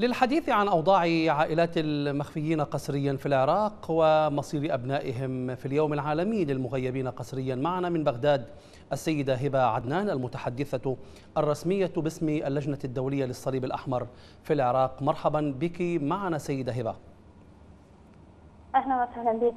للحديث عن أوضاع عائلات المخفيين قسريا في العراق ومصير أبنائهم في اليوم العالمي للمغيبين قسريا. معنا من بغداد السيدة هبة عدنان المتحدثة الرسمية باسم اللجنة الدولية للصليب الأحمر في العراق. مرحبا بك. معنا سيدة هبة. أهلا وسهلا بك.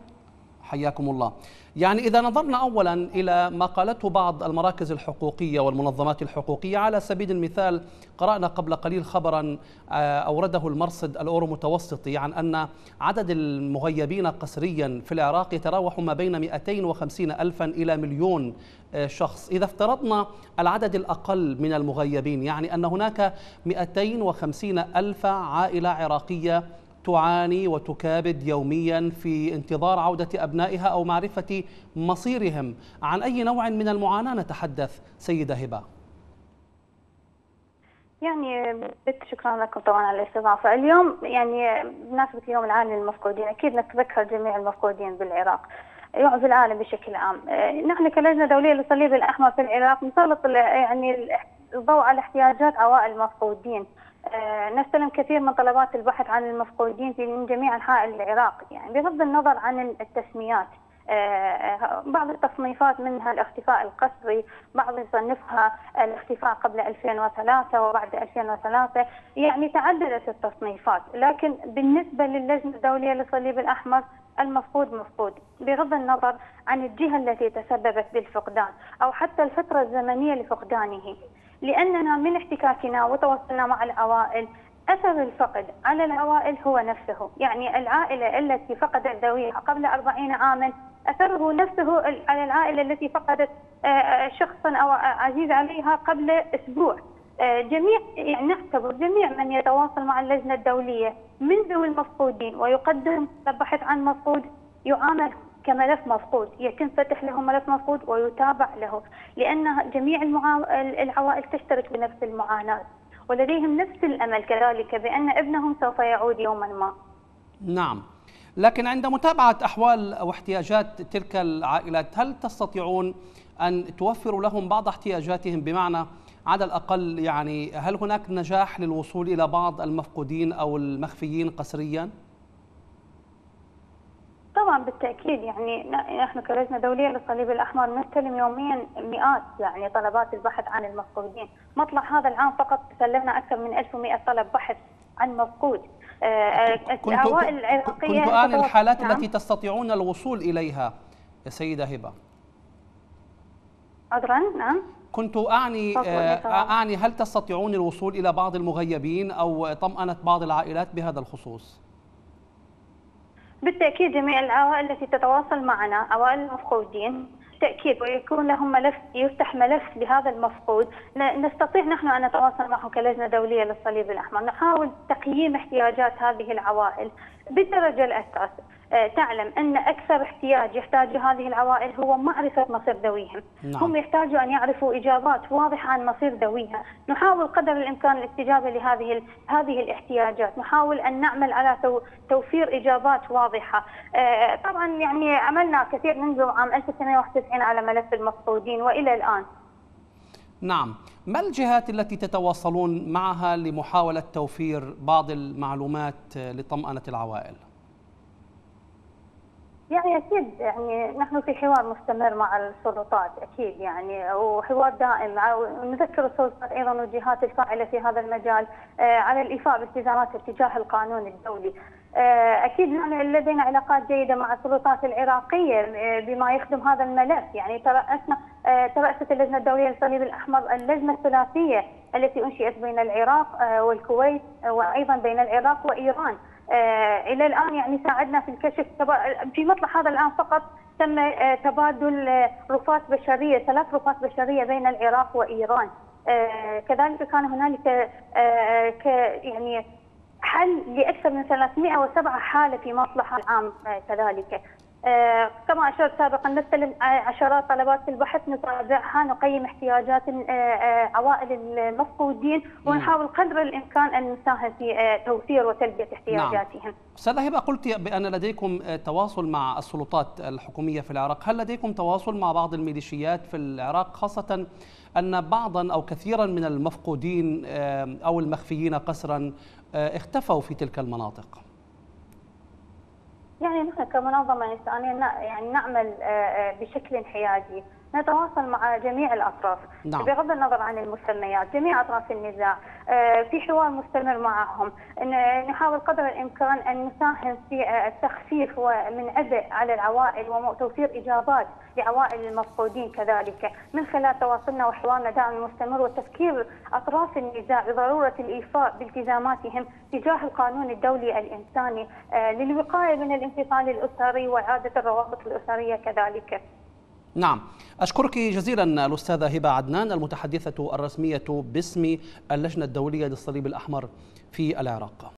حياكم الله. يعني إذا نظرنا أولا إلى ما قالته بعض المراكز الحقوقية والمنظمات الحقوقية على سبيل المثال قرأنا قبل قليل خبرا أورده المرصد الأورو متوسطي عن أن عدد المغيبين قسريا في العراق يتراوح ما بين 250 ألفا إلى مليون شخص. إذا افترضنا العدد الأقل من المغيبين يعني أن هناك 250 ألف عائلة عراقية تعاني وتكابد يوميا في انتظار عودة أبنائها أو معرفة مصيرهم. عن أي نوع من المعاناة نتحدث سيدة هبة؟ يعني شكرا لكم طبعا على الاستضافة. اليوم يعني بمناسبة اليوم العالمي للمفقودين أكيد نتذكر جميع المفقودين بالعراق. في العالم بشكل عام. نحن كلجنة دولية للصليب الأحمر في العراق نسلط يعني الضوء على احتياجات عوائل المفقودين. نستلم كثير من طلبات البحث عن المفقودين من جميع أنحاء العراق. يعني بغض النظر عن التسميات آه، آه، بعض التصنيفات منها الاختفاء القسري بعض يصنفها الاختفاء قبل 2003 وبعد 2003 يعني تعددت التصنيفات. لكن بالنسبة للجنة الدولية للصليب الأحمر المفقود مفقود. بغض النظر عن الجهة التي تسببت بالفقدان أو حتى الفترة الزمنية لفقدانه. لأننا من احتكاكنا وتواصلنا مع العوائل أثر الفقد على العوائل هو نفسه. يعني العائلة التي فقدت ذويها قبل أربعين عاما أثره نفسه على العائلة التي فقدت آه، آه، شخصا أو عزيز عليها قبل أسبوع. آه، جميع يعني نعتبر جميع من يتواصل مع اللجنة الدولية من ذوي المفقودين ويقدم بحث عن مفقود يعامل كملف مفقود يتم فتح له ملف مفقود ويتابع له لأن جميع العوائل تشترك بنفس المعاناة ولديهم نفس الأمل كذلك بأن ابنهم سوف يعود يوما ما. نعم. لكن عند متابعة أحوال واحتياجات تلك العائلات هل تستطيعون أن توفروا لهم بعض احتياجاتهم؟ بمعنى على الأقل يعني هل هناك نجاح للوصول إلى بعض المفقودين أو المخفيين قسرياً؟ طبعا بالتأكيد يعني نحن كلجنة دولية للصليب الأحمر نستلم يوميا مئات يعني طلبات البحث عن المفقودين، مطلع هذا العام فقط سلمنا أكثر من 1100 طلب بحث عن مفقود. آه، آه، العوائل العراقية كنت الان الحالات نعم. التي تستطيعون الوصول إليها يا سيدة هبة. عذرا نعم. كنت أعني آه، أعني هل تستطيعون الوصول إلى بعض المغيبين أو طمأنه بعض العائلات بهذا الخصوص؟ بالتأكيد جميع العوائل التي تتواصل معنا عوائل المفقودين بالتأكيد ويكون لهم ملف يفتح ملف لهذا المفقود. نستطيع نحن أن نتواصل معهم كلجنة دولية للصليب الأحمر. نحاول تقييم احتياجات هذه العوائل بالدرجة الأساس. تعلم أن أكثر احتياج يحتاج هذه العوائل هو معرفة مصير ذويهم. نعم. هم يحتاجوا أن يعرفوا إجابات واضحة عن مصير ذويها. نحاول قدر الإمكان الاستجابة لهذه هذه الاحتياجات. نحاول أن نعمل على توفير إجابات واضحة. آه، طبعا يعني عملنا كثير منذ عام 1991 على ملف المفقودين وإلى الآن. نعم. ما الجهات التي تتواصلون معها لمحاولة توفير بعض المعلومات لطمأنة العوائل؟ يعني أكيد يعني نحن في حوار مستمر مع السلطات أكيد يعني وحوار دائم نذكر السلطات أيضا والجهات الفاعلة في هذا المجال آه، على الإيفاء بالتزامات اتجاه القانون الدولي. آه، أكيد لدينا علاقات جيدة مع السلطات العراقية آه، بما يخدم هذا الملف، يعني ترأسنا ترأست اللجنة الدولية للصليب الأحمر اللجنة الثلاثية التي أنشئت بين العراق والكويت وأيضا بين العراق وإيران. آه، إلى الآن يعني ساعدنا في الكشف في مطلع هذا الآن فقط تم آه، تبادل آه، رفات بشرية ثلاث رفات بشرية بين العراق وإيران. كذلك كان هنالك يعني حل لأكثر من 307 حالة في مصلحه العام كذلك. كما أشرت سابقا نستلم عشرات طلبات البحث نتابعها نقيم احتياجات آه، آه، عوائل المفقودين ونحاول قدر الإمكان أن نساهم في توفير وتلبية احتياجاتهم. نعم. أستاذة هبة قلت بأن لديكم تواصل مع السلطات الحكومية في العراق، هل لديكم تواصل مع بعض الميليشيات في العراق خاصة أن بعضا أو كثيرا من المفقودين أو المخفيين قسرا اختفوا في تلك المناطق يعني نحن كمنظمة إنسانية يعني نعمل بشكل حيادي نتواصل مع جميع الأطراف. نعم. بغض النظر عن المسميات جميع أطراف النزاع في حوار مستمر معهم. نحاول قدر الإمكان أن نساهم في التخفيف من عبء على العوائل وتوفير إجابات لعوائل المفقودين كذلك. من خلال تواصلنا وحوارنا دائما مستمر وتفكير أطراف النزاع بضرورة الإيفاء بالتزاماتهم تجاه القانون الدولي الإنساني للوقاية من الانفصال الأسري وإعادة الروابط الأسرية كذلك. نعم. أشكرك جزيلا الأستاذة هبة عدنان المتحدثة الرسمية باسم اللجنة الدولية للصليب الأحمر في العراق.